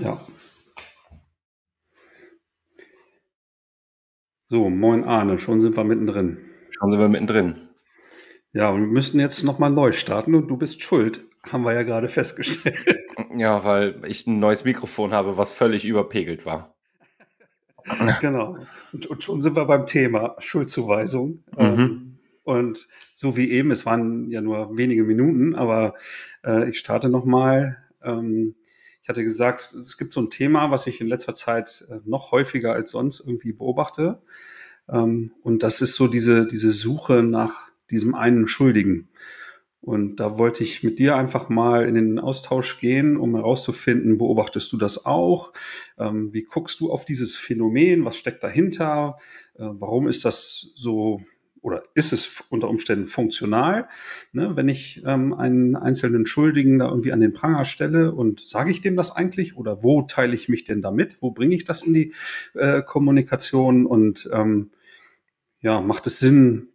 Ja. So, moin Arne, schon sind wir mittendrin. Schon sind wir mittendrin. Ja, und wir müssen jetzt nochmal neu starten und du bist schuld, haben wir ja gerade festgestellt. Ja, weil ich ein neues Mikrofon habe, was völlig überpegelt war. genau. Und, und schon sind wir beim Thema Schuldzuweisung. Mhm. Ähm, und so wie eben, es waren ja nur wenige Minuten, aber äh, ich starte nochmal. Ähm, ich hatte gesagt, es gibt so ein Thema, was ich in letzter Zeit äh, noch häufiger als sonst irgendwie beobachte. Ähm, und das ist so diese, diese Suche nach diesem einen Schuldigen. Und da wollte ich mit dir einfach mal in den Austausch gehen, um herauszufinden, beobachtest du das auch? Ähm, wie guckst du auf dieses Phänomen? Was steckt dahinter? Äh, warum ist das so oder ist es unter Umständen funktional, ne, wenn ich ähm, einen einzelnen Schuldigen da irgendwie an den Pranger stelle und sage ich dem das eigentlich oder wo teile ich mich denn damit? Wo bringe ich das in die äh, Kommunikation und ähm, ja, macht es Sinn,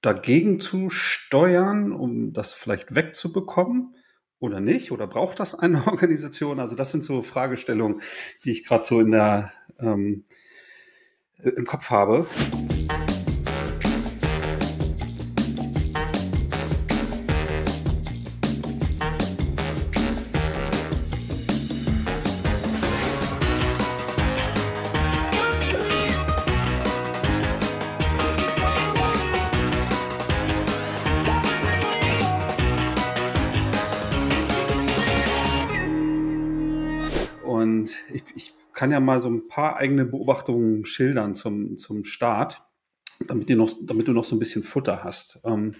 dagegen zu steuern, um das vielleicht wegzubekommen? Oder nicht? Oder braucht das eine Organisation? Also das sind so Fragestellungen, die ich gerade so in der ähm, im Kopf habe. Kann ja mal so ein paar eigene Beobachtungen schildern zum, zum Start, damit, du noch, damit du noch so ein bisschen Futter hast. Ähm,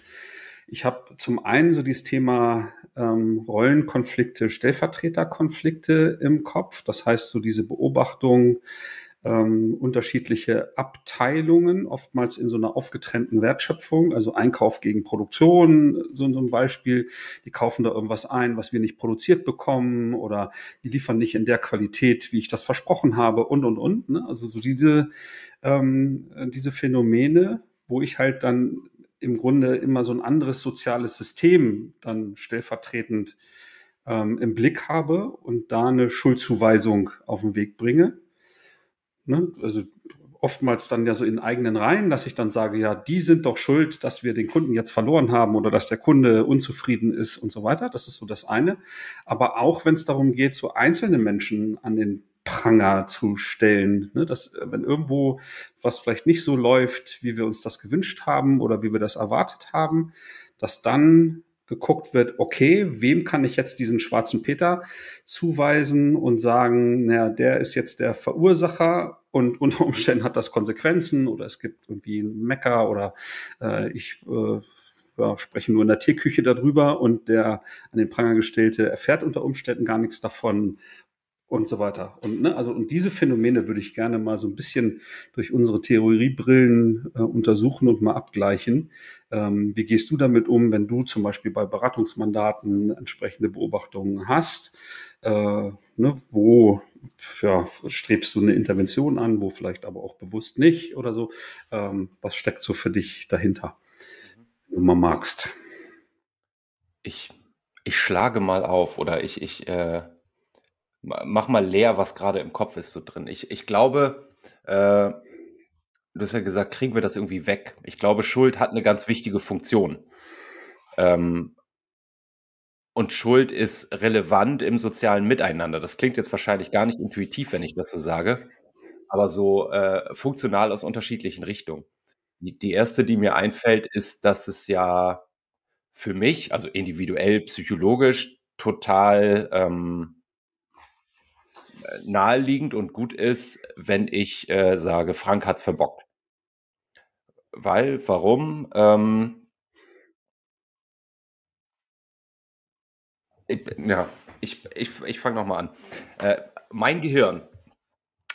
ich habe zum einen so dieses Thema ähm, Rollenkonflikte, Stellvertreterkonflikte im Kopf. Das heißt, so diese Beobachtung, ähm, unterschiedliche Abteilungen, oftmals in so einer aufgetrennten Wertschöpfung, also Einkauf gegen Produktion, so, so ein Beispiel. Die kaufen da irgendwas ein, was wir nicht produziert bekommen oder die liefern nicht in der Qualität, wie ich das versprochen habe und, und, und. Ne? Also so diese, ähm, diese Phänomene, wo ich halt dann im Grunde immer so ein anderes soziales System dann stellvertretend ähm, im Blick habe und da eine Schuldzuweisung auf den Weg bringe ne, also oftmals dann ja so in eigenen Reihen, dass ich dann sage, ja, die sind doch schuld, dass wir den Kunden jetzt verloren haben oder dass der Kunde unzufrieden ist und so weiter. Das ist so das eine. Aber auch wenn es darum geht, so einzelne Menschen an den Pranger zu stellen, ne, dass wenn irgendwo was vielleicht nicht so läuft, wie wir uns das gewünscht haben oder wie wir das erwartet haben, dass dann geguckt wird, okay, wem kann ich jetzt diesen schwarzen Peter zuweisen und sagen, naja, der ist jetzt der Verursacher und unter Umständen hat das Konsequenzen oder es gibt irgendwie einen Mecker oder äh, ich äh, ja, spreche nur in der Tierküche darüber und der an den Pranger gestellte erfährt unter Umständen gar nichts davon und so weiter. Und, ne, also, und diese Phänomene würde ich gerne mal so ein bisschen durch unsere Theoriebrillen äh, untersuchen und mal abgleichen. Ähm, wie gehst du damit um, wenn du zum Beispiel bei Beratungsmandaten entsprechende Beobachtungen hast? Äh, ne, wo ja, strebst du eine Intervention an, wo vielleicht aber auch bewusst nicht oder so? Ähm, was steckt so für dich dahinter, wenn du mal magst? Ich, ich schlage mal auf oder ich, ich äh mach mal leer, was gerade im Kopf ist so drin. Ich, ich glaube, äh, du hast ja gesagt, kriegen wir das irgendwie weg. Ich glaube, Schuld hat eine ganz wichtige Funktion. Ähm, und Schuld ist relevant im sozialen Miteinander. Das klingt jetzt wahrscheinlich gar nicht intuitiv, wenn ich das so sage, aber so äh, funktional aus unterschiedlichen Richtungen. Die, die erste, die mir einfällt, ist, dass es ja für mich, also individuell, psychologisch, total ähm, naheliegend und gut ist, wenn ich äh, sage, Frank hat's verbockt. Weil, warum? Ähm, ich, ja, ich, ich, ich fange nochmal an. Äh, mein Gehirn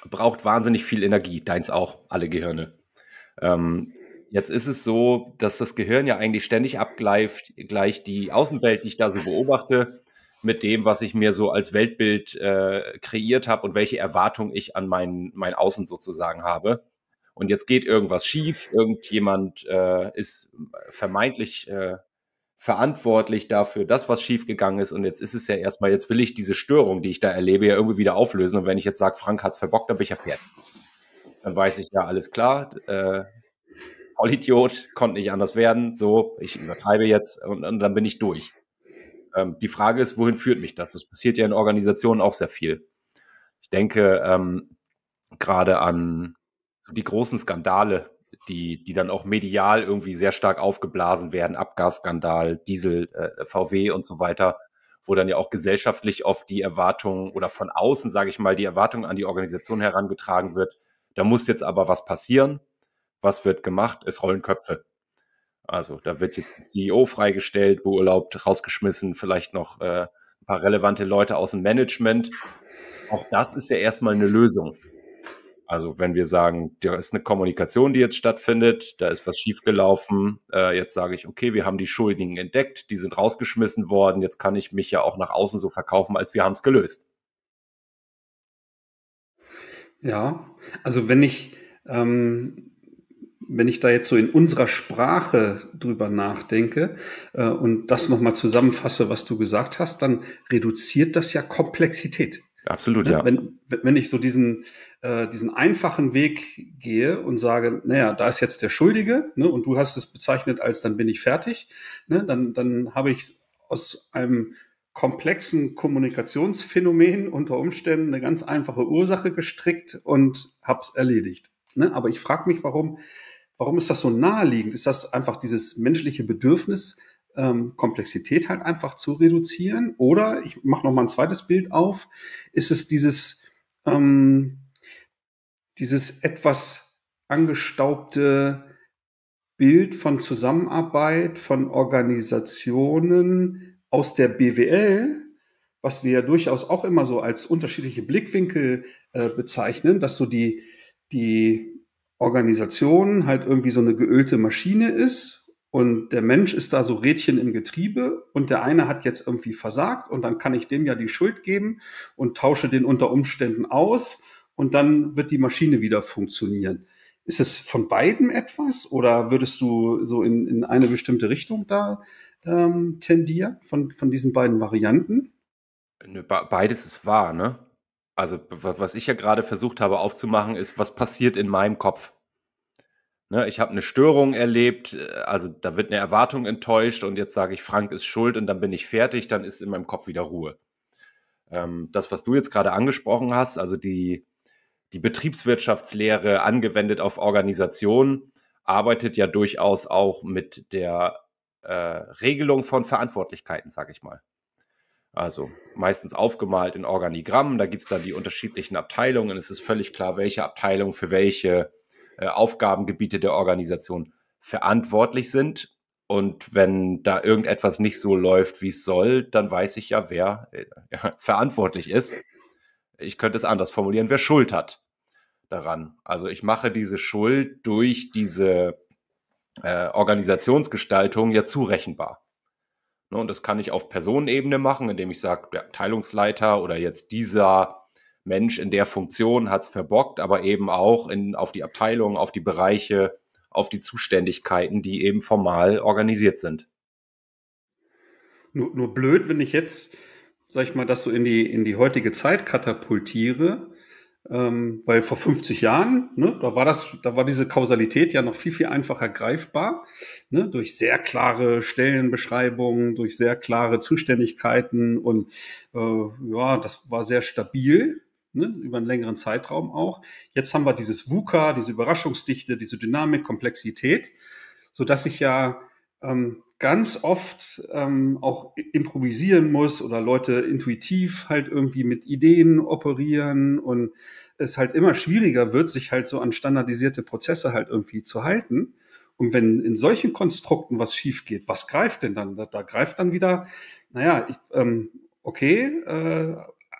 braucht wahnsinnig viel Energie, deins auch, alle Gehirne. Ähm, jetzt ist es so, dass das Gehirn ja eigentlich ständig abgleicht, gleich die Außenwelt, die ich da so beobachte, mit dem, was ich mir so als Weltbild äh, kreiert habe und welche Erwartung ich an mein, mein Außen sozusagen habe. Und jetzt geht irgendwas schief, irgendjemand äh, ist vermeintlich äh, verantwortlich dafür, dass was schiefgegangen ist. Und jetzt ist es ja erstmal, jetzt will ich diese Störung, die ich da erlebe, ja irgendwie wieder auflösen. Und wenn ich jetzt sage, Frank hat's verbockt, dann bin ich ja fertig. Dann weiß ich ja, alles klar, äh, Vollidiot, konnte nicht anders werden. So, ich übertreibe jetzt und, und dann bin ich durch. Ähm, die Frage ist, wohin führt mich das? Das passiert ja in Organisationen auch sehr viel. Ich denke ähm, gerade an die großen Skandale, die, die dann auch medial irgendwie sehr stark aufgeblasen werden, Abgasskandal, Diesel, äh, VW und so weiter, wo dann ja auch gesellschaftlich oft die Erwartungen oder von außen, sage ich mal, die Erwartung an die Organisation herangetragen wird. Da muss jetzt aber was passieren. Was wird gemacht? Es rollen Köpfe. Also da wird jetzt ein CEO freigestellt, beurlaubt, rausgeschmissen, vielleicht noch äh, ein paar relevante Leute aus dem Management. Auch das ist ja erstmal eine Lösung. Also wenn wir sagen, da ist eine Kommunikation, die jetzt stattfindet, da ist was schiefgelaufen, äh, jetzt sage ich, okay, wir haben die Schuldigen entdeckt, die sind rausgeschmissen worden, jetzt kann ich mich ja auch nach außen so verkaufen, als wir haben es gelöst. Ja, also wenn ich ähm, wenn ich da jetzt so in unserer Sprache drüber nachdenke äh, und das nochmal zusammenfasse, was du gesagt hast, dann reduziert das ja Komplexität. Absolut, ne? ja. Wenn, wenn ich so diesen, äh, diesen einfachen Weg gehe und sage, naja, da ist jetzt der Schuldige ne, und du hast es bezeichnet als dann bin ich fertig, ne, dann, dann habe ich aus einem komplexen Kommunikationsphänomen unter Umständen eine ganz einfache Ursache gestrickt und hab's erledigt. Ne? Aber ich frage mich, warum Warum ist das so naheliegend? Ist das einfach dieses menschliche Bedürfnis, ähm, Komplexität halt einfach zu reduzieren? Oder ich mache noch mal ein zweites Bild auf. Ist es dieses ähm, dieses etwas angestaubte Bild von Zusammenarbeit von Organisationen aus der BWL, was wir ja durchaus auch immer so als unterschiedliche Blickwinkel äh, bezeichnen, dass so die die Organisation halt irgendwie so eine geölte Maschine ist und der Mensch ist da so Rädchen im Getriebe und der eine hat jetzt irgendwie versagt und dann kann ich dem ja die Schuld geben und tausche den unter Umständen aus und dann wird die Maschine wieder funktionieren. Ist es von beiden etwas oder würdest du so in, in eine bestimmte Richtung da ähm, tendieren von, von diesen beiden Varianten? Beides ist wahr, ne? Also, was ich ja gerade versucht habe aufzumachen, ist, was passiert in meinem Kopf? Ne, ich habe eine Störung erlebt, äh, also da wird eine Erwartung enttäuscht und jetzt sage ich, Frank ist schuld und dann bin ich fertig, dann ist in meinem Kopf wieder Ruhe. Ähm, das, was du jetzt gerade angesprochen hast, also die, die Betriebswirtschaftslehre angewendet auf Organisationen, arbeitet ja durchaus auch mit der äh, Regelung von Verantwortlichkeiten, sage ich mal. Also meistens aufgemalt in Organigrammen, da gibt es dann die unterschiedlichen Abteilungen. Es ist völlig klar, welche Abteilung für welche äh, Aufgabengebiete der Organisation verantwortlich sind. Und wenn da irgendetwas nicht so läuft, wie es soll, dann weiß ich ja, wer äh, ja, verantwortlich ist. Ich könnte es anders formulieren, wer Schuld hat daran. Also ich mache diese Schuld durch diese äh, Organisationsgestaltung ja zurechenbar. Ne, und das kann ich auf Personenebene machen, indem ich sage, der Abteilungsleiter oder jetzt dieser Mensch in der Funktion hat es verbockt, aber eben auch in, auf die Abteilung, auf die Bereiche, auf die Zuständigkeiten, die eben formal organisiert sind. Nur, nur blöd, wenn ich jetzt, sag ich mal, das so in die, in die heutige Zeit katapultiere, ähm, weil vor 50 Jahren, ne, da war das, da war diese Kausalität ja noch viel, viel einfacher greifbar, ne, durch sehr klare Stellenbeschreibungen, durch sehr klare Zuständigkeiten und äh, ja, das war sehr stabil. Ne, über einen längeren Zeitraum auch. Jetzt haben wir dieses VUCA, diese Überraschungsdichte, diese Dynamik, Komplexität, so dass ich ja ähm, ganz oft ähm, auch improvisieren muss oder Leute intuitiv halt irgendwie mit Ideen operieren und es halt immer schwieriger wird, sich halt so an standardisierte Prozesse halt irgendwie zu halten. Und wenn in solchen Konstrukten was schief geht, was greift denn dann? Da, da greift dann wieder, naja, ich, ähm, okay, äh,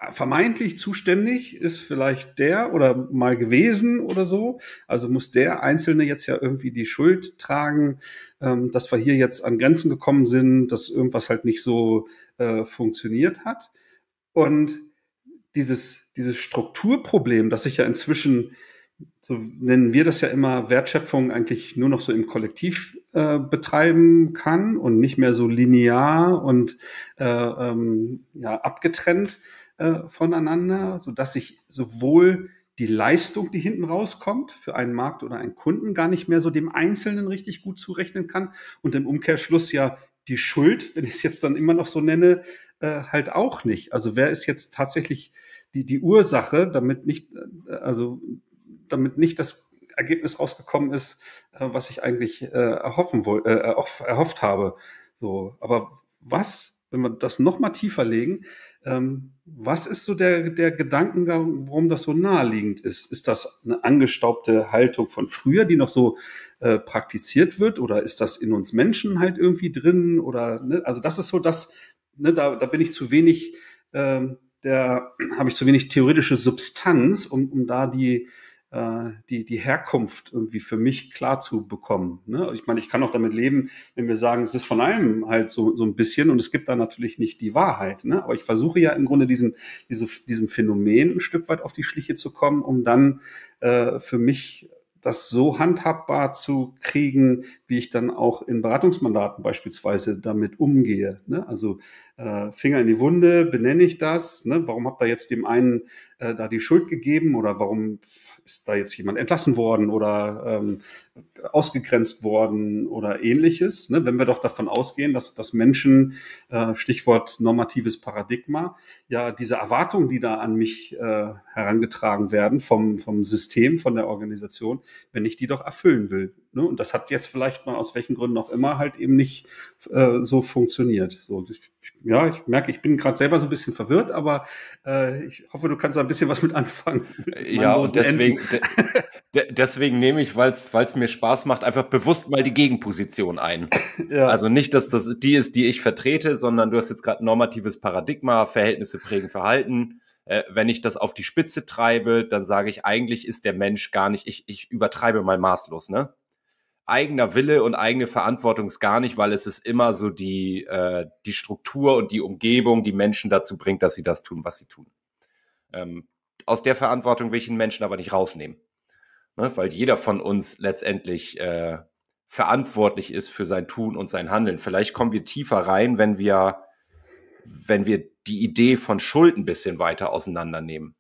vermeintlich zuständig ist vielleicht der oder mal gewesen oder so. Also muss der Einzelne jetzt ja irgendwie die Schuld tragen, ähm, dass wir hier jetzt an Grenzen gekommen sind, dass irgendwas halt nicht so äh, funktioniert hat. Und dieses, dieses Strukturproblem, das sich ja inzwischen so nennen wir das ja immer, Wertschöpfung eigentlich nur noch so im Kollektiv äh, betreiben kann und nicht mehr so linear und äh, ähm, ja, abgetrennt äh, voneinander, so dass sich sowohl die Leistung, die hinten rauskommt, für einen Markt oder einen Kunden gar nicht mehr so dem Einzelnen richtig gut zurechnen kann und im Umkehrschluss ja die Schuld, wenn ich es jetzt dann immer noch so nenne, äh, halt auch nicht. Also wer ist jetzt tatsächlich die, die Ursache, damit nicht, äh, also damit nicht das Ergebnis rausgekommen ist, äh, was ich eigentlich äh, erhoffen wollte, äh, erhofft habe. So, aber was, wenn wir das noch mal tiefer legen, was ist so der, der Gedankengang, warum das so naheliegend ist? Ist das eine angestaubte Haltung von früher, die noch so äh, praktiziert wird, oder ist das in uns Menschen halt irgendwie drin? Oder ne? also das ist so das, ne, da, da bin ich zu wenig, ähm, der habe ich zu wenig theoretische Substanz, um, um da die die, die Herkunft irgendwie für mich klar zu bekommen. Ne? Ich meine, ich kann auch damit leben, wenn wir sagen, es ist von allem halt so, so ein bisschen und es gibt da natürlich nicht die Wahrheit. Ne? Aber ich versuche ja im Grunde diesem, diese, diesem Phänomen ein Stück weit auf die Schliche zu kommen, um dann äh, für mich das so handhabbar zu kriegen, wie ich dann auch in Beratungsmandaten beispielsweise damit umgehe. Ne? Also äh, Finger in die Wunde, benenne ich das? Ne? Warum habt ihr jetzt dem einen äh, da die Schuld gegeben oder warum ist da jetzt jemand entlassen worden oder ähm, ausgegrenzt worden oder ähnliches. Ne? Wenn wir doch davon ausgehen, dass, dass Menschen, äh, Stichwort normatives Paradigma, ja diese Erwartungen, die da an mich äh, herangetragen werden vom, vom System, von der Organisation, wenn ich die doch erfüllen will. Ne? Und das hat jetzt vielleicht mal aus welchen Gründen auch immer halt eben nicht äh, so funktioniert. So, ich, ja, ich merke, ich bin gerade selber so ein bisschen verwirrt, aber äh, ich hoffe, du kannst da ein bisschen was mit anfangen. Mit ja, und deswegen, de, deswegen nehme ich, weil es mir Spaß macht, einfach bewusst mal die Gegenposition ein. Ja. Also nicht, dass das die ist, die ich vertrete, sondern du hast jetzt gerade normatives Paradigma, Verhältnisse prägen Verhalten. Äh, wenn ich das auf die Spitze treibe, dann sage ich, eigentlich ist der Mensch gar nicht, ich, ich übertreibe mal maßlos, ne? Eigener Wille und eigene Verantwortung ist gar nicht, weil es ist immer so die, äh, die Struktur und die Umgebung, die Menschen dazu bringt, dass sie das tun, was sie tun. Ähm, aus der Verantwortung will ich den Menschen aber nicht rausnehmen. Ne? Weil jeder von uns letztendlich äh, verantwortlich ist für sein Tun und sein Handeln. Vielleicht kommen wir tiefer rein, wenn wir, wenn wir die Idee von Schuld ein bisschen weiter auseinandernehmen.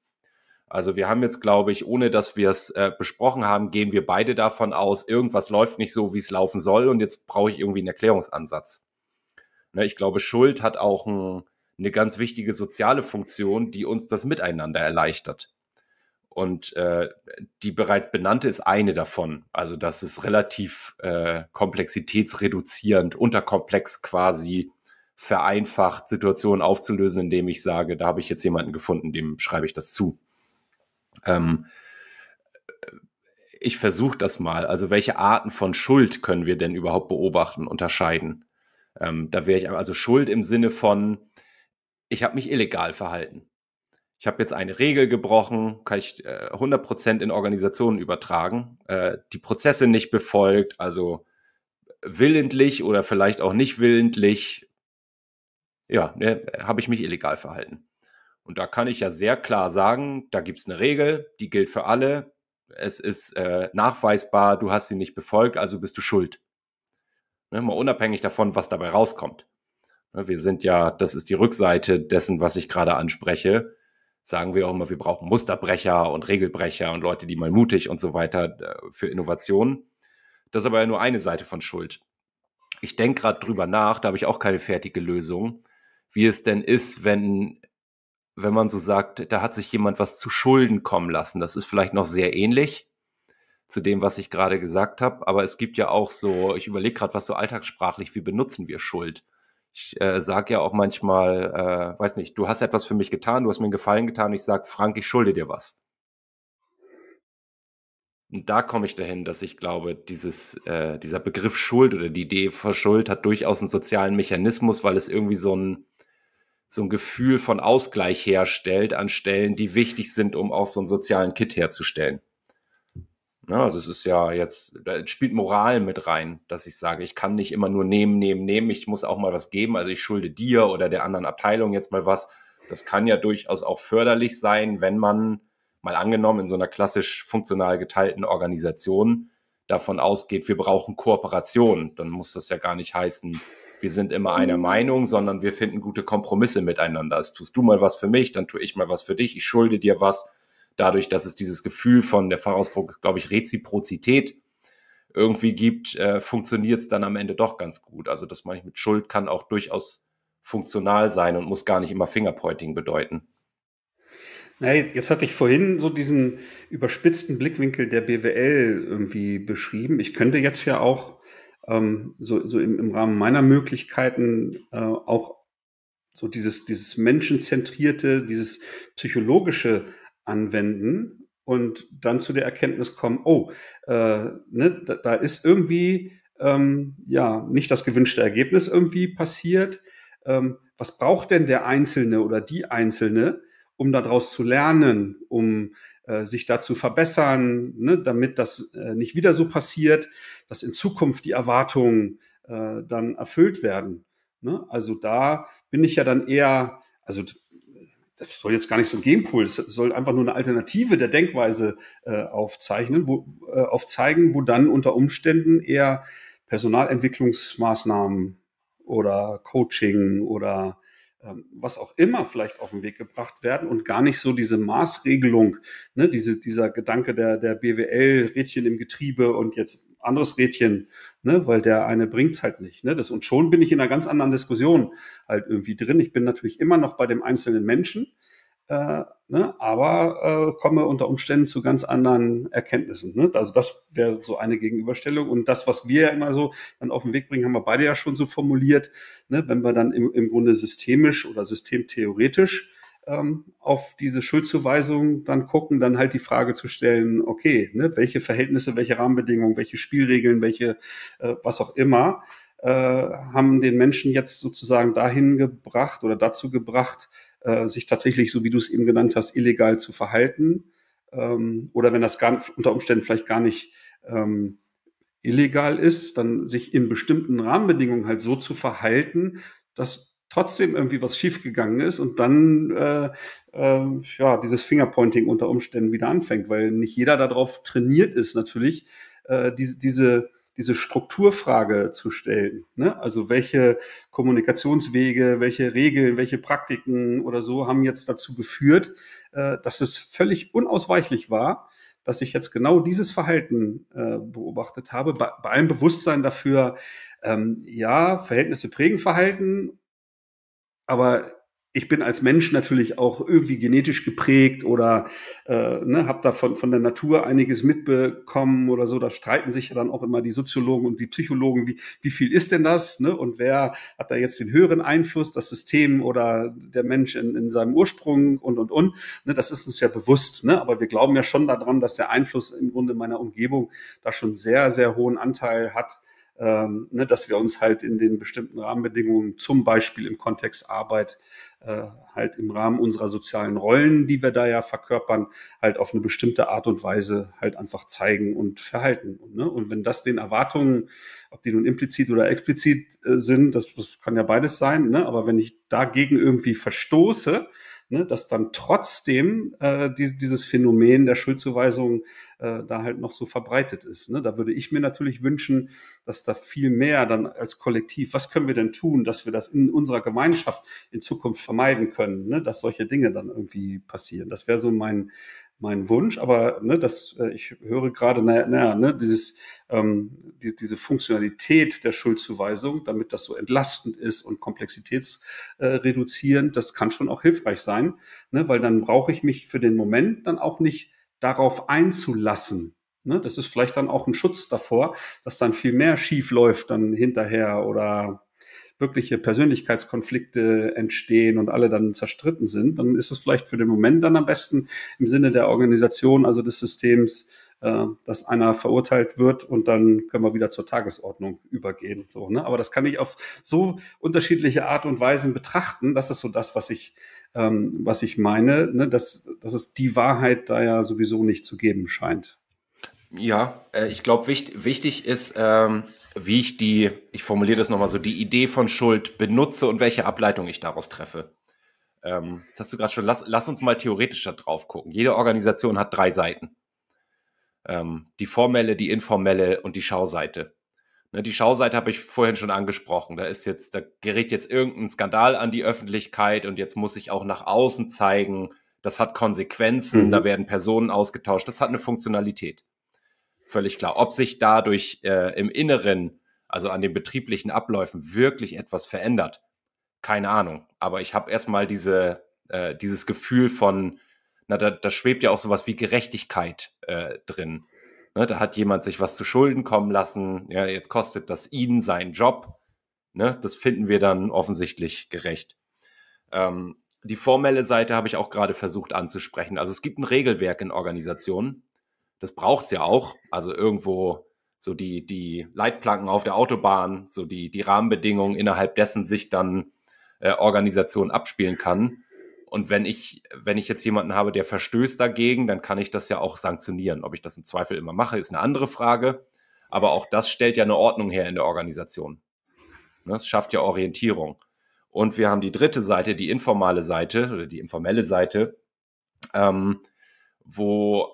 Also wir haben jetzt, glaube ich, ohne dass wir es äh, besprochen haben, gehen wir beide davon aus, irgendwas läuft nicht so, wie es laufen soll und jetzt brauche ich irgendwie einen Erklärungsansatz. Ne, ich glaube, Schuld hat auch ein, eine ganz wichtige soziale Funktion, die uns das Miteinander erleichtert. Und äh, die bereits benannte ist eine davon. Also das ist relativ äh, komplexitätsreduzierend, unterkomplex quasi vereinfacht, Situationen aufzulösen, indem ich sage, da habe ich jetzt jemanden gefunden, dem schreibe ich das zu. Ähm, ich versuche das mal. Also welche Arten von Schuld können wir denn überhaupt beobachten, unterscheiden? Ähm, da wäre ich also Schuld im Sinne von, ich habe mich illegal verhalten. Ich habe jetzt eine Regel gebrochen, kann ich äh, 100% in Organisationen übertragen, äh, die Prozesse nicht befolgt, also willentlich oder vielleicht auch nicht willentlich, ja, ne, habe ich mich illegal verhalten. Und da kann ich ja sehr klar sagen, da gibt es eine Regel, die gilt für alle. Es ist äh, nachweisbar, du hast sie nicht befolgt, also bist du schuld. Ne, mal unabhängig davon, was dabei rauskommt. Ne, wir sind ja, das ist die Rückseite dessen, was ich gerade anspreche. Sagen wir auch immer, wir brauchen Musterbrecher und Regelbrecher und Leute, die mal mutig und so weiter äh, für Innovationen. Das ist aber ja nur eine Seite von Schuld. Ich denke gerade drüber nach, da habe ich auch keine fertige Lösung, wie es denn ist, wenn wenn man so sagt, da hat sich jemand was zu Schulden kommen lassen. Das ist vielleicht noch sehr ähnlich zu dem, was ich gerade gesagt habe. Aber es gibt ja auch so, ich überlege gerade, was so alltagssprachlich, wie benutzen wir Schuld? Ich äh, sage ja auch manchmal, äh, weiß nicht, du hast etwas für mich getan, du hast mir einen Gefallen getan. Ich sage, Frank, ich schulde dir was. Und da komme ich dahin, dass ich glaube, dieses, äh, dieser Begriff Schuld oder die Idee vor Schuld hat durchaus einen sozialen Mechanismus, weil es irgendwie so ein, so ein Gefühl von Ausgleich herstellt an Stellen, die wichtig sind, um auch so einen sozialen Kit herzustellen. Ja, also es ist ja jetzt, da spielt Moral mit rein, dass ich sage, ich kann nicht immer nur nehmen, nehmen, nehmen, ich muss auch mal was geben, also ich schulde dir oder der anderen Abteilung jetzt mal was. Das kann ja durchaus auch förderlich sein, wenn man mal angenommen in so einer klassisch funktional geteilten Organisation davon ausgeht, wir brauchen Kooperation, dann muss das ja gar nicht heißen, wir sind immer einer mhm. Meinung, sondern wir finden gute Kompromisse miteinander. Es tust du mal was für mich, dann tue ich mal was für dich, ich schulde dir was. Dadurch, dass es dieses Gefühl von der Fachausdruck, glaube ich, Reziprozität irgendwie gibt, äh, funktioniert es dann am Ende doch ganz gut. Also das meine ich mit Schuld kann auch durchaus funktional sein und muss gar nicht immer Fingerpointing bedeuten. Hey, jetzt hatte ich vorhin so diesen überspitzten Blickwinkel der BWL irgendwie beschrieben. Ich könnte jetzt ja auch ähm, so, so im, im Rahmen meiner Möglichkeiten äh, auch so dieses, dieses menschenzentrierte, dieses psychologische anwenden und dann zu der Erkenntnis kommen, oh, äh, ne, da, da ist irgendwie ähm, ja nicht das gewünschte Ergebnis irgendwie passiert. Ähm, was braucht denn der Einzelne oder die Einzelne, um daraus zu lernen, um sich da zu verbessern, ne, damit das äh, nicht wieder so passiert, dass in Zukunft die Erwartungen äh, dann erfüllt werden. Ne? Also da bin ich ja dann eher, also das soll jetzt gar nicht so ein Gamepool, es soll einfach nur eine Alternative der Denkweise äh, aufzeichnen, wo, äh, aufzeigen, wo dann unter Umständen eher Personalentwicklungsmaßnahmen oder Coaching oder was auch immer vielleicht auf den Weg gebracht werden und gar nicht so diese Maßregelung, ne, diese, dieser Gedanke der, der BWL, Rädchen im Getriebe und jetzt anderes Rädchen, ne, weil der eine bringt's halt nicht. Ne? Das, und schon bin ich in einer ganz anderen Diskussion halt irgendwie drin. Ich bin natürlich immer noch bei dem einzelnen Menschen, äh, ne, aber äh, komme unter Umständen zu ganz anderen Erkenntnissen. Ne? Also das wäre so eine Gegenüberstellung. Und das, was wir immer so dann auf den Weg bringen, haben wir beide ja schon so formuliert. Ne? Wenn wir dann im, im Grunde systemisch oder systemtheoretisch ähm, auf diese Schuldzuweisung dann gucken, dann halt die Frage zu stellen, okay, ne, welche Verhältnisse, welche Rahmenbedingungen, welche Spielregeln, welche, äh, was auch immer, haben den Menschen jetzt sozusagen dahin gebracht oder dazu gebracht, äh, sich tatsächlich, so wie du es eben genannt hast, illegal zu verhalten. Ähm, oder wenn das gar, unter Umständen vielleicht gar nicht ähm, illegal ist, dann sich in bestimmten Rahmenbedingungen halt so zu verhalten, dass trotzdem irgendwie was schiefgegangen ist und dann äh, äh, ja dieses Fingerpointing unter Umständen wieder anfängt, weil nicht jeder darauf trainiert ist natürlich äh, diese diese diese Strukturfrage zu stellen. Ne? Also welche Kommunikationswege, welche Regeln, welche Praktiken oder so haben jetzt dazu geführt, äh, dass es völlig unausweichlich war, dass ich jetzt genau dieses Verhalten äh, beobachtet habe, bei, bei allem Bewusstsein dafür, ähm, ja, Verhältnisse prägen Verhalten, aber ich bin als Mensch natürlich auch irgendwie genetisch geprägt oder äh, ne, habe da von, von der Natur einiges mitbekommen oder so. Da streiten sich ja dann auch immer die Soziologen und die Psychologen, wie, wie viel ist denn das? Ne? Und wer hat da jetzt den höheren Einfluss, das System oder der Mensch in, in seinem Ursprung und, und, und. Ne? Das ist uns ja bewusst. Ne? Aber wir glauben ja schon daran, dass der Einfluss im Grunde meiner Umgebung da schon sehr, sehr hohen Anteil hat ähm, ne, dass wir uns halt in den bestimmten Rahmenbedingungen, zum Beispiel im Kontext Arbeit, äh, halt im Rahmen unserer sozialen Rollen, die wir da ja verkörpern, halt auf eine bestimmte Art und Weise halt einfach zeigen und verhalten. Und, ne? und wenn das den Erwartungen, ob die nun implizit oder explizit äh, sind, das, das kann ja beides sein, ne? aber wenn ich dagegen irgendwie verstoße, ne, dass dann trotzdem äh, die, dieses Phänomen der Schuldzuweisung äh, da halt noch so verbreitet ist. Ne? Da würde ich mir natürlich wünschen, dass da viel mehr dann als Kollektiv, was können wir denn tun, dass wir das in unserer Gemeinschaft in Zukunft vermeiden können, ne? dass solche Dinge dann irgendwie passieren. Das wäre so mein, mein Wunsch, aber ne, das, äh, ich höre gerade, naja, naja ne, dieses, ähm, die, diese Funktionalität der Schuldzuweisung, damit das so entlastend ist und komplexitätsreduzierend, äh, das kann schon auch hilfreich sein, ne, weil dann brauche ich mich für den Moment dann auch nicht darauf einzulassen. Ne, das ist vielleicht dann auch ein Schutz davor, dass dann viel mehr schief läuft dann hinterher oder wirkliche Persönlichkeitskonflikte entstehen und alle dann zerstritten sind, dann ist es vielleicht für den Moment dann am besten im Sinne der Organisation, also des Systems, dass einer verurteilt wird und dann können wir wieder zur Tagesordnung übergehen. So, ne? Aber das kann ich auf so unterschiedliche Art und Weisen betrachten. Das ist so das, was ich, ähm, was ich meine, ne? dass, dass es die Wahrheit da ja sowieso nicht zu geben scheint. Ja, äh, ich glaube, wichtig, wichtig ist, ähm, wie ich die, ich formuliere das nochmal so, die Idee von Schuld benutze und welche Ableitung ich daraus treffe. Ähm, das hast du gerade schon, lass, lass uns mal theoretischer drauf gucken. Jede Organisation hat drei Seiten. Ähm, die formelle, die informelle und die Schauseite. Ne, die Schauseite habe ich vorhin schon angesprochen. Da ist jetzt, da gerät jetzt irgendein Skandal an die Öffentlichkeit und jetzt muss ich auch nach außen zeigen, das hat Konsequenzen, mhm. da werden Personen ausgetauscht, das hat eine Funktionalität. Völlig klar. Ob sich dadurch äh, im Inneren, also an den betrieblichen Abläufen, wirklich etwas verändert, keine Ahnung. Aber ich habe erstmal diese, äh, dieses Gefühl von, na, da, da schwebt ja auch sowas wie Gerechtigkeit äh, drin. Ne, da hat jemand sich was zu Schulden kommen lassen. Ja, jetzt kostet das ihn seinen Job. Ne, das finden wir dann offensichtlich gerecht. Ähm, die formelle Seite habe ich auch gerade versucht anzusprechen. Also es gibt ein Regelwerk in Organisationen. Das braucht es ja auch. Also irgendwo so die, die Leitplanken auf der Autobahn, so die, die Rahmenbedingungen, innerhalb dessen sich dann äh, Organisation abspielen kann. Und wenn ich, wenn ich jetzt jemanden habe, der verstößt dagegen, dann kann ich das ja auch sanktionieren. Ob ich das im Zweifel immer mache, ist eine andere Frage. Aber auch das stellt ja eine Ordnung her in der Organisation. Das ne, schafft ja Orientierung. Und wir haben die dritte Seite, die informale Seite oder die informelle Seite, ähm, wo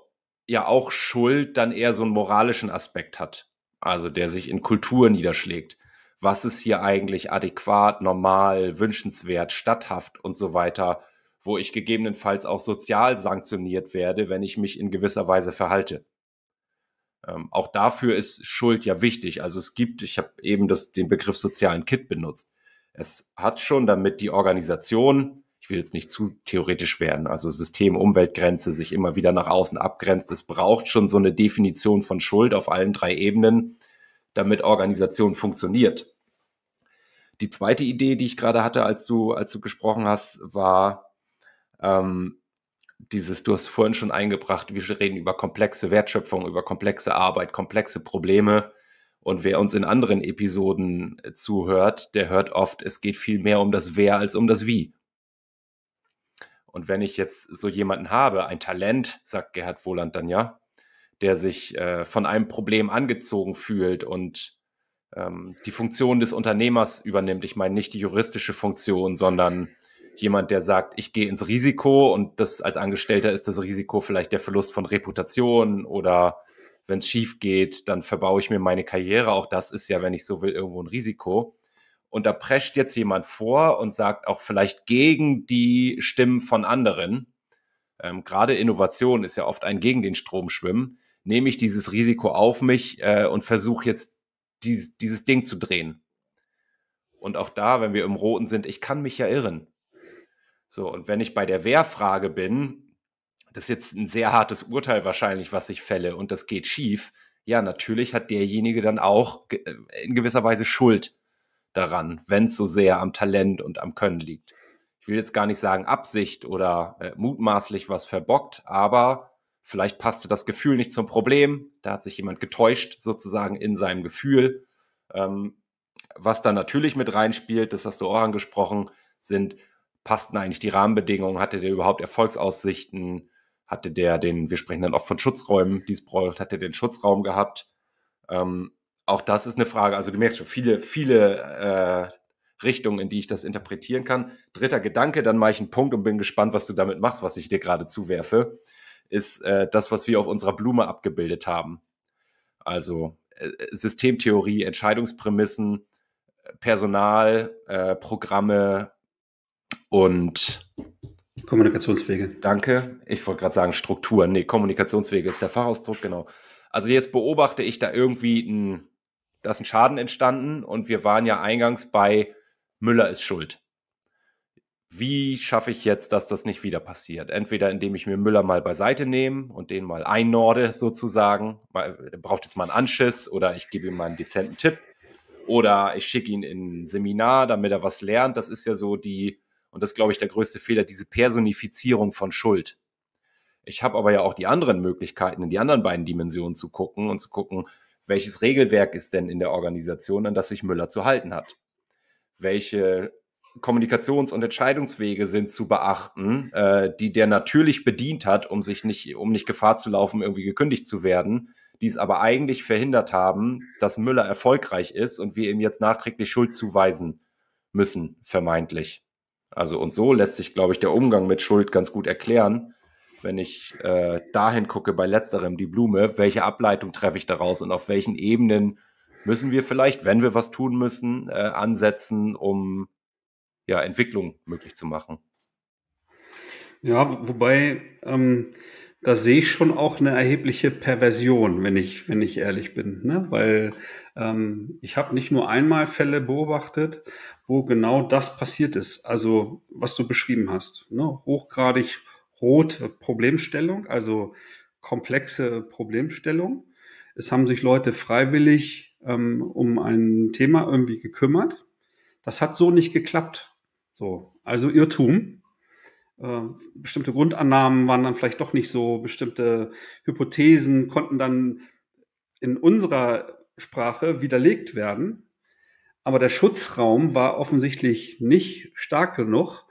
ja auch Schuld dann eher so einen moralischen Aspekt hat. Also der sich in Kultur niederschlägt. Was ist hier eigentlich adäquat, normal, wünschenswert, statthaft und so weiter? Wo ich gegebenenfalls auch sozial sanktioniert werde, wenn ich mich in gewisser Weise verhalte. Ähm, auch dafür ist Schuld ja wichtig. Also es gibt, ich habe eben das, den Begriff sozialen Kit benutzt. Es hat schon, damit die Organisation, ich will jetzt nicht zu theoretisch werden, also System, Umweltgrenze sich immer wieder nach außen abgrenzt. Es braucht schon so eine Definition von Schuld auf allen drei Ebenen, damit Organisation funktioniert. Die zweite Idee, die ich gerade hatte, als du, als du gesprochen hast, war, ähm, dieses, du hast vorhin schon eingebracht, wir reden über komplexe Wertschöpfung, über komplexe Arbeit, komplexe Probleme. Und wer uns in anderen Episoden äh, zuhört, der hört oft, es geht viel mehr um das Wer als um das Wie. Und wenn ich jetzt so jemanden habe, ein Talent, sagt Gerhard Wohland dann ja, der sich äh, von einem Problem angezogen fühlt und ähm, die Funktion des Unternehmers übernimmt, ich meine nicht die juristische Funktion, sondern jemand, der sagt, ich gehe ins Risiko und das als Angestellter ist das Risiko vielleicht der Verlust von Reputation oder wenn es schief geht, dann verbaue ich mir meine Karriere. Auch das ist ja, wenn ich so will, irgendwo ein Risiko. Und da prescht jetzt jemand vor und sagt auch vielleicht gegen die Stimmen von anderen, ähm, gerade Innovation ist ja oft ein gegen den Strom schwimmen, nehme ich dieses Risiko auf mich äh, und versuche jetzt dies, dieses Ding zu drehen. Und auch da, wenn wir im Roten sind, ich kann mich ja irren. So, und wenn ich bei der Wehrfrage bin, das ist jetzt ein sehr hartes Urteil wahrscheinlich, was ich fälle, und das geht schief, ja, natürlich hat derjenige dann auch äh, in gewisser Weise Schuld daran, wenn es so sehr am Talent und am Können liegt. Ich will jetzt gar nicht sagen Absicht oder äh, mutmaßlich was verbockt, aber vielleicht passte das Gefühl nicht zum Problem. Da hat sich jemand getäuscht sozusagen in seinem Gefühl. Ähm, was da natürlich mit reinspielt, das hast du auch angesprochen, sind passten eigentlich die Rahmenbedingungen? Hatte der überhaupt Erfolgsaussichten? Hatte der den, wir sprechen dann oft von Schutzräumen, dies braucht, hat der den Schutzraum gehabt? Ähm, auch das ist eine Frage. Also du merkst schon viele, viele äh, Richtungen, in die ich das interpretieren kann. Dritter Gedanke, dann mache ich einen Punkt und bin gespannt, was du damit machst, was ich dir gerade zuwerfe, ist äh, das, was wir auf unserer Blume abgebildet haben. Also äh, Systemtheorie, Entscheidungsprämissen, Personal, äh, Programme, und Kommunikationswege. Danke. Ich wollte gerade sagen Strukturen. Nee, Kommunikationswege ist der Fachausdruck, genau. Also jetzt beobachte ich da irgendwie, ein, da ist ein Schaden entstanden und wir waren ja eingangs bei Müller ist schuld. Wie schaffe ich jetzt, dass das nicht wieder passiert? Entweder indem ich mir Müller mal beiseite nehme und den mal einnorde sozusagen. Er braucht jetzt mal einen Anschiss oder ich gebe ihm mal einen dezenten Tipp. Oder ich schicke ihn in ein Seminar, damit er was lernt. Das ist ja so die, und das ist, glaube ich, der größte Fehler, diese Personifizierung von Schuld. Ich habe aber ja auch die anderen Möglichkeiten, in die anderen beiden Dimensionen zu gucken und zu gucken, welches Regelwerk ist denn in der Organisation, an das sich Müller zu halten hat? Welche Kommunikations- und Entscheidungswege sind zu beachten, äh, die der natürlich bedient hat, um sich nicht, um nicht Gefahr zu laufen, irgendwie gekündigt zu werden, die es aber eigentlich verhindert haben, dass Müller erfolgreich ist und wir ihm jetzt nachträglich Schuld zuweisen müssen, vermeintlich. Also und so lässt sich, glaube ich, der Umgang mit Schuld ganz gut erklären, wenn ich äh, dahin gucke bei letzterem die Blume, welche Ableitung treffe ich daraus und auf welchen Ebenen müssen wir vielleicht, wenn wir was tun müssen, äh, ansetzen, um ja, Entwicklung möglich zu machen. Ja, wobei ähm, da sehe ich schon auch eine erhebliche Perversion, wenn ich, wenn ich ehrlich bin, ne? weil ähm, ich habe nicht nur einmal Fälle beobachtet, wo genau das passiert ist. Also was du beschrieben hast, ne? hochgradig rote Problemstellung, also komplexe Problemstellung. Es haben sich Leute freiwillig ähm, um ein Thema irgendwie gekümmert. Das hat so nicht geklappt. So, also Irrtum. Äh, bestimmte Grundannahmen waren dann vielleicht doch nicht so, bestimmte Hypothesen konnten dann in unserer Sprache widerlegt werden. Aber der Schutzraum war offensichtlich nicht stark genug,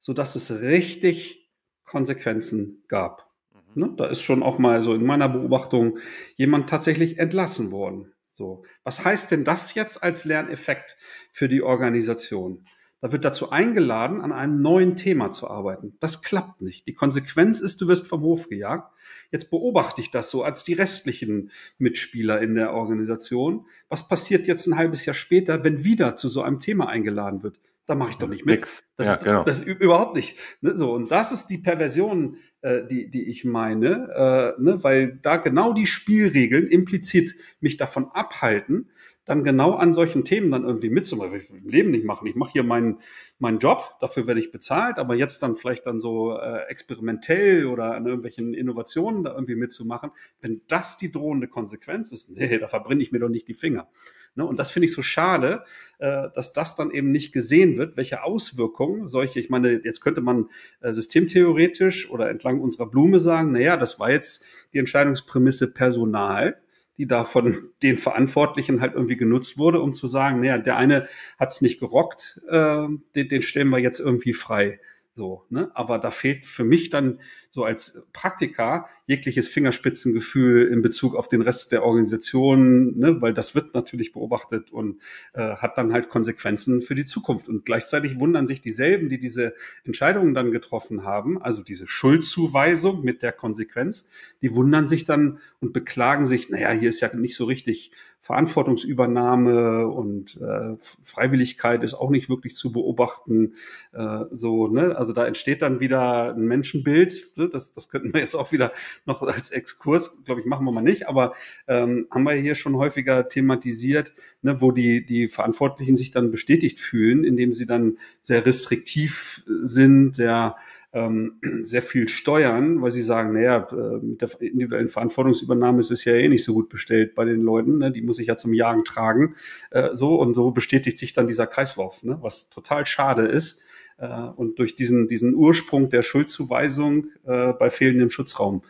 so dass es richtig Konsequenzen gab. Mhm. Ne? Da ist schon auch mal so in meiner Beobachtung jemand tatsächlich entlassen worden. So. Was heißt denn das jetzt als Lerneffekt für die Organisation? Da wird dazu eingeladen, an einem neuen Thema zu arbeiten. Das klappt nicht. Die Konsequenz ist, du wirst vom Hof gejagt. Jetzt beobachte ich das so als die restlichen Mitspieler in der Organisation. Was passiert jetzt ein halbes Jahr später, wenn wieder zu so einem Thema eingeladen wird? Da mache ich doch nicht mit. Nix. Das, ja, genau. das überhaupt nicht. Ne, so und das ist die Perversion, äh, die die ich meine, äh, ne, weil da genau die Spielregeln implizit mich davon abhalten, dann genau an solchen Themen dann irgendwie mitzumachen. Ich will im Leben nicht machen. Ich mache hier meinen, meinen Job, dafür werde ich bezahlt, aber jetzt dann vielleicht dann so äh, experimentell oder an irgendwelchen Innovationen da irgendwie mitzumachen, wenn das die drohende Konsequenz ist, nee, da verbrenne ich mir doch nicht die Finger. Ne? Und das finde ich so schade, äh, dass das dann eben nicht gesehen wird, welche Auswirkungen solche, ich meine, jetzt könnte man äh, systemtheoretisch oder entlang unserer Blume sagen, naja, das war jetzt die Entscheidungsprämisse Personal die da von den Verantwortlichen halt irgendwie genutzt wurde, um zu sagen, naja, der eine hat's nicht gerockt, äh, den, den stellen wir jetzt irgendwie frei. So, ne? Aber da fehlt für mich dann so als Praktiker jegliches Fingerspitzengefühl in Bezug auf den Rest der Organisation, ne? weil das wird natürlich beobachtet und äh, hat dann halt Konsequenzen für die Zukunft. Und gleichzeitig wundern sich dieselben, die diese Entscheidungen dann getroffen haben, also diese Schuldzuweisung mit der Konsequenz, die wundern sich dann und beklagen sich, naja, hier ist ja nicht so richtig Verantwortungsübernahme und äh, Freiwilligkeit ist auch nicht wirklich zu beobachten. Äh, so, ne? Also da entsteht dann wieder ein Menschenbild. Ne? Das, das könnten wir jetzt auch wieder noch als Exkurs, glaube ich, machen wir mal nicht, aber ähm, haben wir hier schon häufiger thematisiert, ne, wo die, die Verantwortlichen sich dann bestätigt fühlen, indem sie dann sehr restriktiv sind, sehr ähm, sehr viel steuern, weil sie sagen, naja, äh, mit der individuellen Verantwortungsübernahme ist es ja eh nicht so gut bestellt bei den Leuten, ne? die muss ich ja zum Jagen tragen, äh, so und so bestätigt sich dann dieser Kreislauf, ne? was total schade ist äh, und durch diesen, diesen Ursprung der Schuldzuweisung äh, bei fehlendem Schutzraum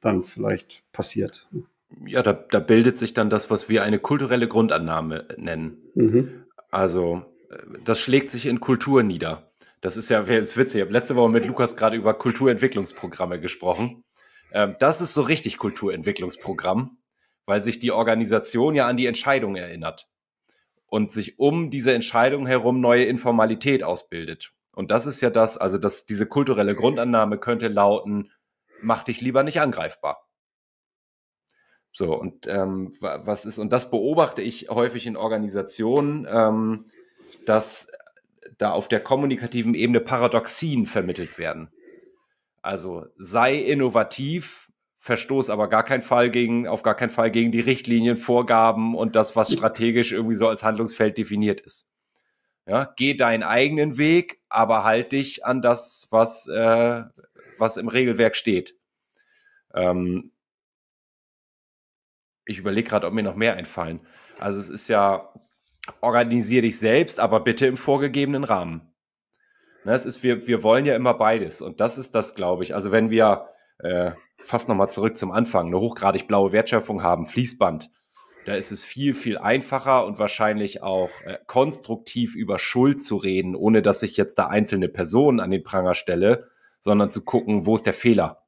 dann vielleicht passiert. Ja, da, da bildet sich dann das, was wir eine kulturelle Grundannahme nennen. Mhm. Also äh, das schlägt sich in Kultur nieder. Das ist ja jetzt witzig. Ich habe letzte Woche mit Lukas gerade über Kulturentwicklungsprogramme gesprochen. Ähm, das ist so richtig Kulturentwicklungsprogramm, weil sich die Organisation ja an die Entscheidung erinnert und sich um diese Entscheidung herum neue Informalität ausbildet. Und das ist ja das, also dass diese kulturelle Grundannahme könnte lauten, mach dich lieber nicht angreifbar. So, und ähm, was ist, und das beobachte ich häufig in Organisationen, ähm, dass da auf der kommunikativen Ebene Paradoxien vermittelt werden. Also sei innovativ, verstoß aber gar keinen Fall gegen, auf gar keinen Fall gegen die Richtlinien, Vorgaben und das, was strategisch irgendwie so als Handlungsfeld definiert ist. Ja, geh deinen eigenen Weg, aber halt dich an das, was, äh, was im Regelwerk steht. Ähm, ich überlege gerade, ob mir noch mehr einfallen. Also es ist ja organisiere dich selbst, aber bitte im vorgegebenen Rahmen. Ne, es ist, wir, wir wollen ja immer beides. Und das ist das, glaube ich. Also wenn wir äh, fast nochmal zurück zum Anfang, eine hochgradig blaue Wertschöpfung haben, Fließband, da ist es viel, viel einfacher und wahrscheinlich auch äh, konstruktiv über Schuld zu reden, ohne dass ich jetzt da einzelne Personen an den Pranger stelle, sondern zu gucken, wo ist der Fehler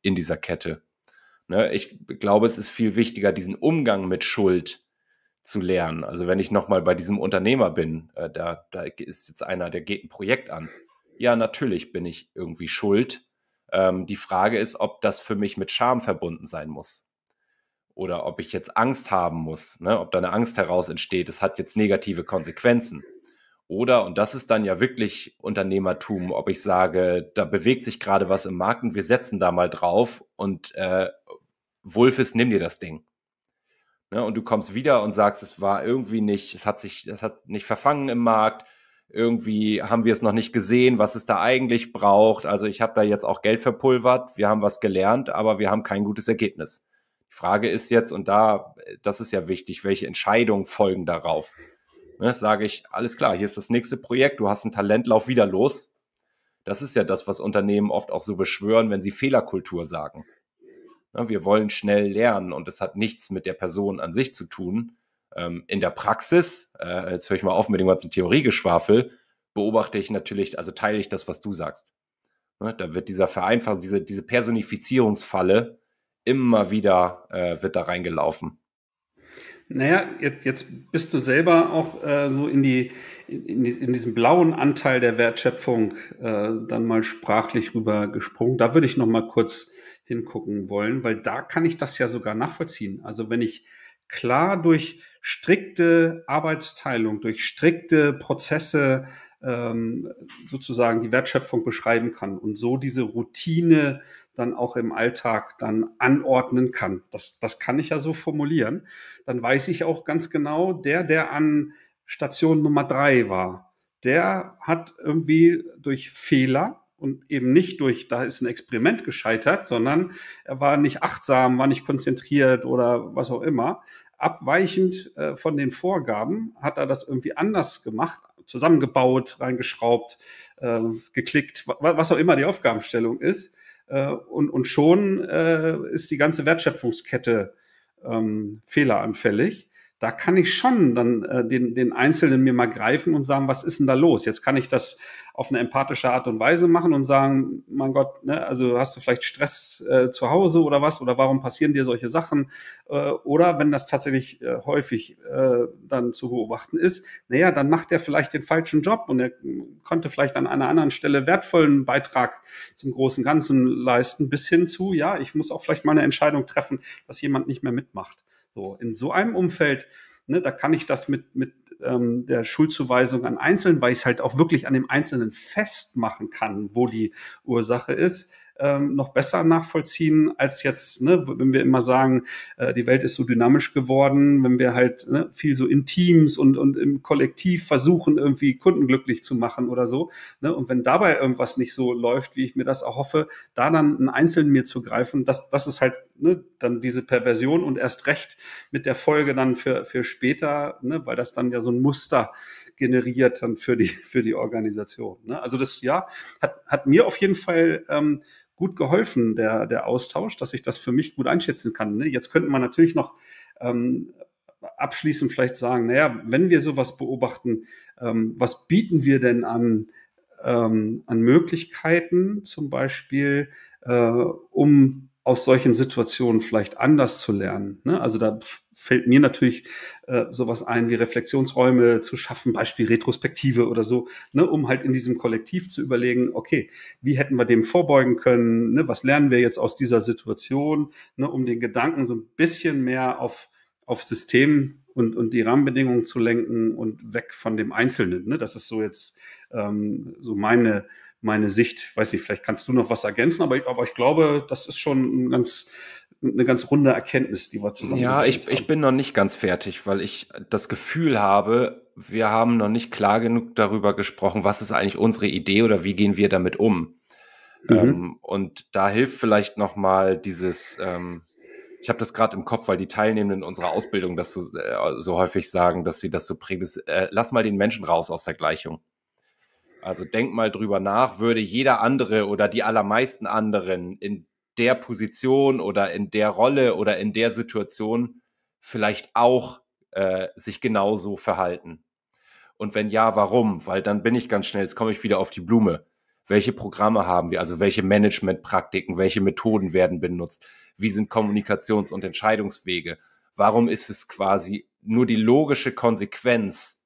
in dieser Kette. Ne, ich glaube, es ist viel wichtiger, diesen Umgang mit Schuld zu lernen. Also wenn ich nochmal bei diesem Unternehmer bin, äh, da, da ist jetzt einer, der geht ein Projekt an. ja, natürlich bin ich irgendwie schuld. Ähm, die Frage ist, ob das für mich mit Scham verbunden sein muss. Oder ob ich jetzt Angst haben muss, ne? ob da eine Angst heraus entsteht, es hat jetzt negative Konsequenzen. Oder, und das ist dann ja wirklich Unternehmertum, ob ich sage, da bewegt sich gerade was im Markt und wir setzen da mal drauf und äh, Wulfes, nimm dir das Ding. Ne, und du kommst wieder und sagst, es war irgendwie nicht, es hat sich, es hat nicht verfangen im Markt, irgendwie haben wir es noch nicht gesehen, was es da eigentlich braucht. Also ich habe da jetzt auch Geld verpulvert, wir haben was gelernt, aber wir haben kein gutes Ergebnis. Die Frage ist jetzt, und da, das ist ja wichtig, welche Entscheidungen folgen darauf? Ne, sage ich, alles klar, hier ist das nächste Projekt, du hast einen Talentlauf wieder los. Das ist ja das, was Unternehmen oft auch so beschwören, wenn sie Fehlerkultur sagen. Ne, wir wollen schnell lernen und es hat nichts mit der Person an sich zu tun. Ähm, in der Praxis, äh, jetzt höre ich mal auf mit dem ganzen Theoriegeschwafel, beobachte ich natürlich, also teile ich das, was du sagst. Ne, da wird dieser Vereinfachung, diese, diese Personifizierungsfalle immer wieder äh, wird da reingelaufen. Naja, jetzt, bist du selber auch äh, so in die in, in diesem blauen Anteil der Wertschöpfung äh, dann mal sprachlich rüber gesprungen. Da würde ich noch mal kurz hingucken wollen, weil da kann ich das ja sogar nachvollziehen. Also wenn ich klar durch strikte Arbeitsteilung, durch strikte Prozesse ähm, sozusagen die Wertschöpfung beschreiben kann und so diese Routine dann auch im Alltag dann anordnen kann. Das, das kann ich ja so formulieren. Dann weiß ich auch ganz genau, der, der an Station Nummer drei war, der hat irgendwie durch Fehler und eben nicht durch, da ist ein Experiment gescheitert, sondern er war nicht achtsam, war nicht konzentriert oder was auch immer. Abweichend äh, von den Vorgaben hat er das irgendwie anders gemacht, zusammengebaut, reingeschraubt, äh, geklickt, was auch immer die Aufgabenstellung ist. Äh, und, und schon äh, ist die ganze Wertschöpfungskette ähm, fehleranfällig da kann ich schon dann äh, den, den Einzelnen mir mal greifen und sagen, was ist denn da los? Jetzt kann ich das auf eine empathische Art und Weise machen und sagen, mein Gott, ne, also hast du vielleicht Stress äh, zu Hause oder was? Oder warum passieren dir solche Sachen? Äh, oder wenn das tatsächlich äh, häufig äh, dann zu beobachten ist, naja, dann macht er vielleicht den falschen Job und er konnte vielleicht an einer anderen Stelle wertvollen Beitrag zum großen Ganzen leisten, bis hin zu, ja, ich muss auch vielleicht mal eine Entscheidung treffen, dass jemand nicht mehr mitmacht. So, in so einem Umfeld, ne, da kann ich das mit, mit ähm, der Schuldzuweisung an Einzelnen, weil ich es halt auch wirklich an dem Einzelnen festmachen kann, wo die Ursache ist ähm, noch besser nachvollziehen als jetzt, ne, wenn wir immer sagen, äh, die Welt ist so dynamisch geworden, wenn wir halt ne, viel so in Teams und, und im Kollektiv versuchen, irgendwie Kunden glücklich zu machen oder so. Ne, und wenn dabei irgendwas nicht so läuft, wie ich mir das auch hoffe, da dann einen Einzelnen mir zu greifen, das, das ist halt ne, dann diese Perversion und erst recht mit der Folge dann für, für später, ne, weil das dann ja so ein Muster generiert dann für die, für die Organisation. Ne? Also das, ja, hat, hat mir auf jeden Fall ähm, gut geholfen, der, der Austausch, dass ich das für mich gut einschätzen kann. Ne? Jetzt könnte man natürlich noch ähm, abschließend vielleicht sagen, naja, wenn wir sowas beobachten, ähm, was bieten wir denn an, ähm, an Möglichkeiten zum Beispiel, äh, um aus solchen Situationen vielleicht anders zu lernen. Ne? Also da fällt mir natürlich äh, sowas ein wie Reflexionsräume zu schaffen, Beispiel Retrospektive oder so, ne? um halt in diesem Kollektiv zu überlegen, okay, wie hätten wir dem vorbeugen können, ne? was lernen wir jetzt aus dieser Situation, ne? um den Gedanken so ein bisschen mehr auf, auf System und, und die Rahmenbedingungen zu lenken und weg von dem Einzelnen. Ne? Das ist so jetzt ähm, so meine meine Sicht. Weiß nicht, vielleicht kannst du noch was ergänzen, aber, aber ich glaube, das ist schon ein ganz, eine ganz runde Erkenntnis, die wir zusammen Ja, ich, haben. ich bin noch nicht ganz fertig, weil ich das Gefühl habe, wir haben noch nicht klar genug darüber gesprochen, was ist eigentlich unsere Idee oder wie gehen wir damit um. Mhm. Ähm, und da hilft vielleicht noch mal dieses, ähm, ich habe das gerade im Kopf, weil die Teilnehmenden unserer Ausbildung das so, äh, so häufig sagen, dass sie das so prägen. Äh, lass mal den Menschen raus aus der Gleichung. Also denk mal drüber nach, würde jeder andere oder die allermeisten anderen in der Position oder in der Rolle oder in der Situation vielleicht auch äh, sich genauso verhalten? Und wenn ja, warum? Weil dann bin ich ganz schnell, jetzt komme ich wieder auf die Blume. Welche Programme haben wir? Also welche Managementpraktiken, welche Methoden werden benutzt? Wie sind Kommunikations- und Entscheidungswege? Warum ist es quasi nur die logische Konsequenz,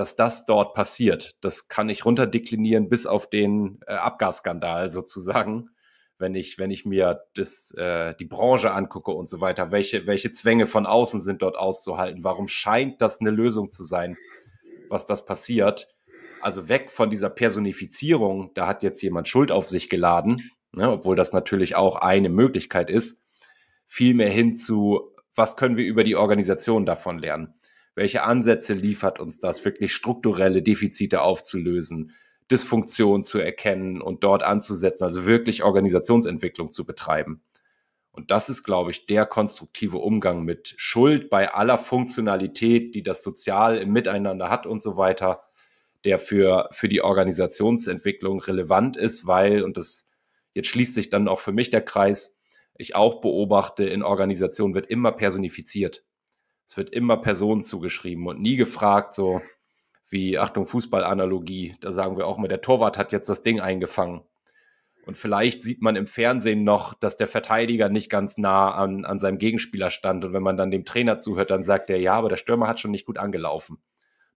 dass das dort passiert. Das kann ich runterdeklinieren bis auf den äh, Abgasskandal sozusagen, wenn ich, wenn ich mir das, äh, die Branche angucke und so weiter. Welche, welche Zwänge von außen sind dort auszuhalten? Warum scheint das eine Lösung zu sein, was das passiert? Also weg von dieser Personifizierung, da hat jetzt jemand Schuld auf sich geladen, ne, obwohl das natürlich auch eine Möglichkeit ist, vielmehr hin zu, was können wir über die Organisation davon lernen? Welche Ansätze liefert uns das, wirklich strukturelle Defizite aufzulösen, Dysfunktion zu erkennen und dort anzusetzen, also wirklich Organisationsentwicklung zu betreiben? Und das ist, glaube ich, der konstruktive Umgang mit Schuld bei aller Funktionalität, die das Sozial im Miteinander hat und so weiter, der für, für die Organisationsentwicklung relevant ist, weil, und das jetzt schließt sich dann auch für mich der Kreis, ich auch beobachte, in Organisationen wird immer personifiziert. Es wird immer Personen zugeschrieben und nie gefragt, so wie, Achtung, Fußballanalogie, da sagen wir auch mal, der Torwart hat jetzt das Ding eingefangen. Und vielleicht sieht man im Fernsehen noch, dass der Verteidiger nicht ganz nah an, an seinem Gegenspieler stand. Und wenn man dann dem Trainer zuhört, dann sagt er, ja, aber der Stürmer hat schon nicht gut angelaufen.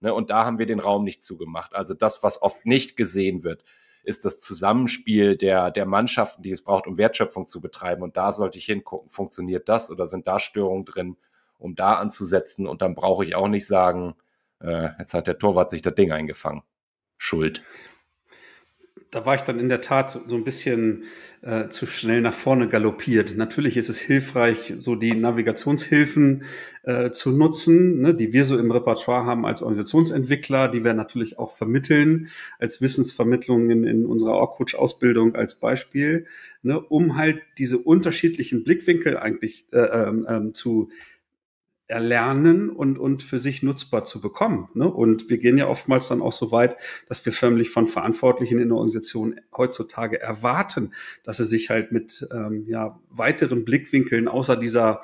Ne? Und da haben wir den Raum nicht zugemacht. Also das, was oft nicht gesehen wird, ist das Zusammenspiel der, der Mannschaften, die es braucht, um Wertschöpfung zu betreiben. Und da sollte ich hingucken, funktioniert das oder sind da Störungen drin, um da anzusetzen? Und dann brauche ich auch nicht sagen, äh, jetzt hat der Torwart sich das Ding eingefangen. Schuld da war ich dann in der Tat so, so ein bisschen äh, zu schnell nach vorne galoppiert. Natürlich ist es hilfreich, so die Navigationshilfen äh, zu nutzen, ne, die wir so im Repertoire haben als Organisationsentwickler, die wir natürlich auch vermitteln als Wissensvermittlung in, in unserer Org-Coach-Ausbildung als Beispiel, ne, um halt diese unterschiedlichen Blickwinkel eigentlich äh, ähm, ähm zu erlernen und, und für sich nutzbar zu bekommen. Ne? Und wir gehen ja oftmals dann auch so weit, dass wir förmlich von Verantwortlichen in der Organisation heutzutage erwarten, dass sie sich halt mit ähm, ja, weiteren Blickwinkeln außer dieser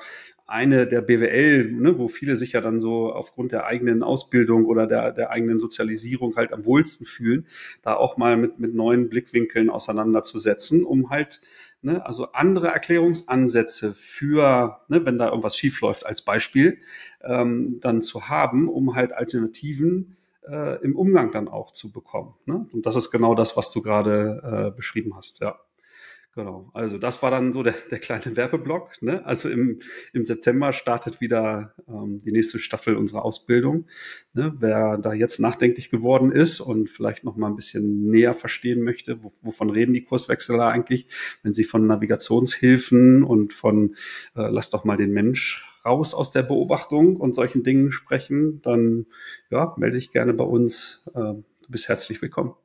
eine der BWL, ne, wo viele sich ja dann so aufgrund der eigenen Ausbildung oder der, der eigenen Sozialisierung halt am wohlsten fühlen, da auch mal mit, mit neuen Blickwinkeln auseinanderzusetzen, um halt Ne? Also andere Erklärungsansätze für, ne, wenn da irgendwas schiefläuft als Beispiel, ähm, dann zu haben, um halt Alternativen äh, im Umgang dann auch zu bekommen. Ne? Und das ist genau das, was du gerade äh, beschrieben hast, ja. Genau, also das war dann so der, der kleine Werbeblock. Ne? Also im, im September startet wieder ähm, die nächste Staffel unserer Ausbildung. Ne? Wer da jetzt nachdenklich geworden ist und vielleicht noch mal ein bisschen näher verstehen möchte, wo, wovon reden die Kurswechseler eigentlich, wenn sie von Navigationshilfen und von äh, lass doch mal den Mensch raus aus der Beobachtung und solchen Dingen sprechen, dann ja, melde dich gerne bei uns. Äh, du bist herzlich willkommen.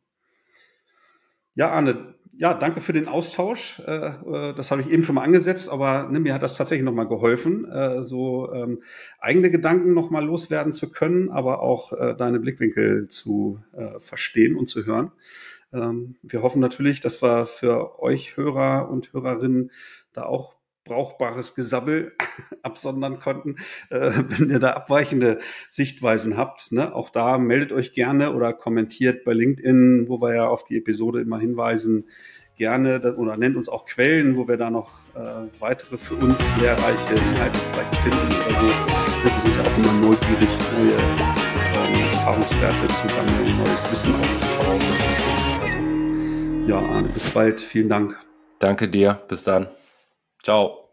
Ja, Arne, ja, danke für den Austausch. Äh, äh, das habe ich eben schon mal angesetzt, aber ne, mir hat das tatsächlich nochmal geholfen, äh, so ähm, eigene Gedanken nochmal loswerden zu können, aber auch deine Blickwinkel zu verstehen und zu hören. Ähm, wir hoffen natürlich, dass wir für euch Hörer und Hörerinnen da auch brauchbares Gesabbel absondern konnten, äh, wenn ihr da abweichende Sichtweisen habt. Ne? Auch da meldet euch gerne oder kommentiert bei LinkedIn, wo wir ja auf die Episode immer hinweisen, gerne oder nennt uns auch Quellen, wo wir da noch äh, weitere für uns lehrreiche Inhalte vielleicht finden oder. Wir sind ja auch immer neugierig, neue ähm, Erfahrungswerte zu sammeln, neues Wissen aufzubauen. Ja, Arne, bis bald. Vielen Dank. Danke dir. Bis dann. Ciao.